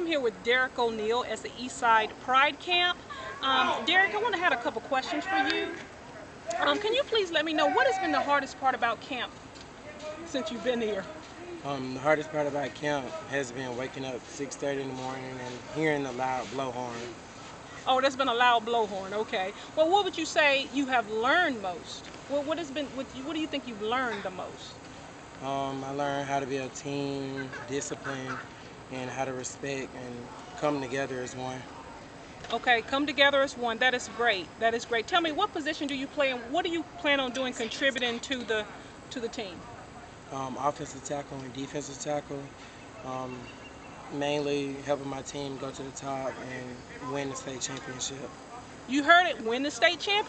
I'm here with Derek O'Neal at the Eastside Pride Camp. Um, Derek, I want to have a couple questions for you. Um, can you please let me know what has been the hardest part about camp since you've been here? Um, the hardest part about camp has been waking up 6.30 in the morning and hearing the loud blowhorn. Oh, there's been a loud blowhorn. Okay. Well, what would you say you have learned most? Well, what has been? What, what do you think you've learned the most? Um, I learned how to be a team, discipline, and how to respect and come together as one. Okay, come together as one. That is great. That is great. Tell me, what position do you play, and what do you plan on doing, contributing to the to the team? Um, offensive tackle and defensive tackle. Um, mainly helping my team go to the top and win the state championship. You heard it. Win the state championship.